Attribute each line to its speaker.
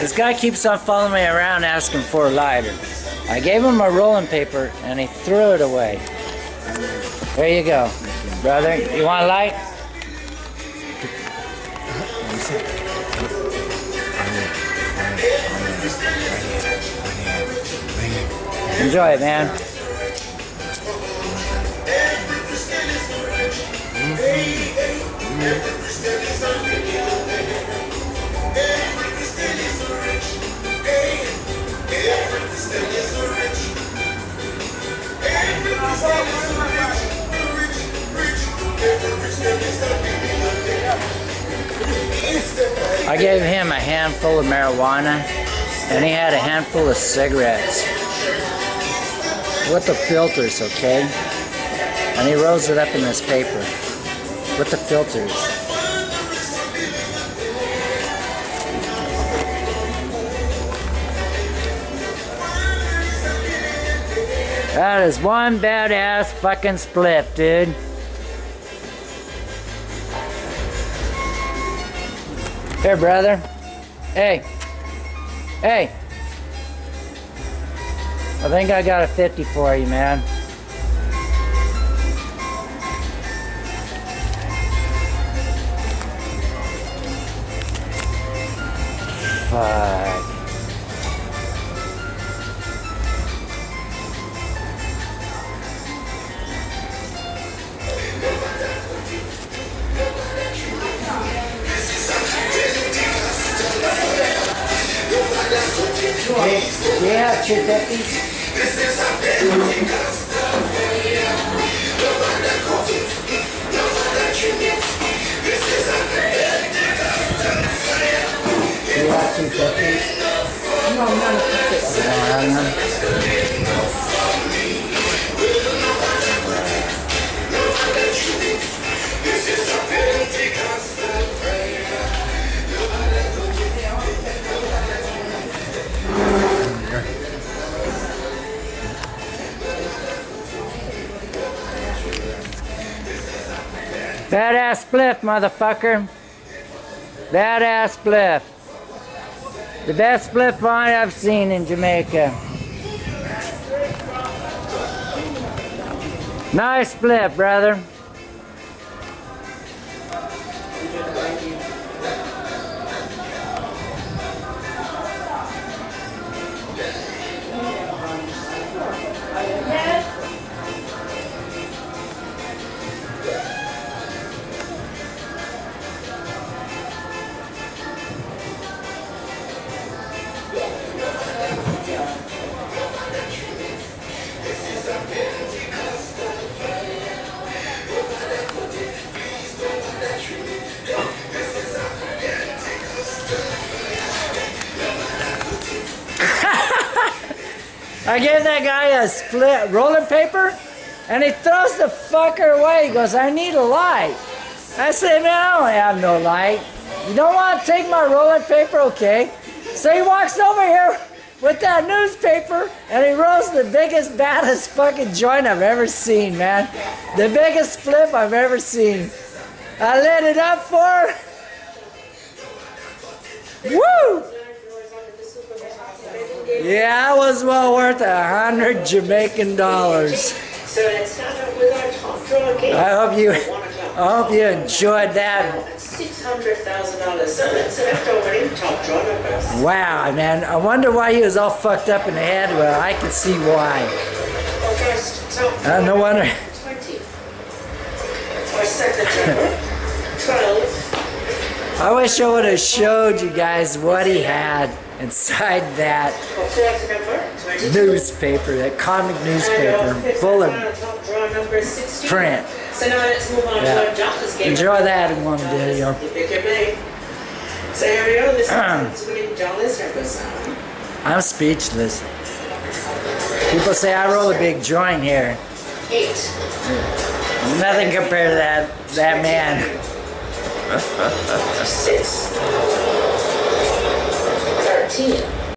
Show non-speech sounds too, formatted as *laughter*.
Speaker 1: This guy keeps on following me around asking for a lighter. I gave him a rolling paper and he threw it away. There you go. Brother, you want a light? Enjoy it, man. I gave him a handful of marijuana and he had a handful of cigarettes with the filters, okay? And he rolls it up in this paper with the filters. That is one badass fucking spliff, dude. Here, brother. Hey. Hey. I think I got a 50 for you, man. Fuck. Do you have two fifties? Do you have two fifties?
Speaker 2: No, none of this.
Speaker 1: You Badass spliff, motherfucker. Badass spliff. The best spliff wine I've seen in Jamaica. Nice spliff, brother. I gave that guy a split rolling paper, and he throws the fucker away. He goes, I need a light. I said, man, I don't have no light. You don't want to take my rolling paper? Okay. So he walks over here with that newspaper, and he rolls the biggest, baddest fucking joint I've ever seen, man. The biggest flip I've ever seen. I lit it up for Woo! Yeah, it was well worth a hundred Jamaican dollars.
Speaker 3: So let's start with our top draw.
Speaker 1: I hope you, I hope you enjoyed that.
Speaker 3: Six hundred thousand dollars. So let's select our winning top draw numbers.
Speaker 1: Wow, man, I wonder why he was all fucked up in the head. Well, I can see why.
Speaker 3: Our first top draw
Speaker 1: Uh, no wonder. I wish I would have showed you guys what he had inside that
Speaker 3: Our fourth number, twenty-two.
Speaker 1: newspaper, that comic newspaper, full of
Speaker 3: final top draw number is sixteen.
Speaker 1: print.
Speaker 3: So now let's move on
Speaker 1: Yeah.
Speaker 3: to our Jockers game.
Speaker 1: Enjoy that in one video.
Speaker 3: You pick your name. So here we go. This *clears throat* is winning Johnny's numbers.
Speaker 1: I'm speechless. People say I roll a big joint here.
Speaker 3: Eight.
Speaker 1: Nothing compared to that that man.
Speaker 3: Six. Thirteen.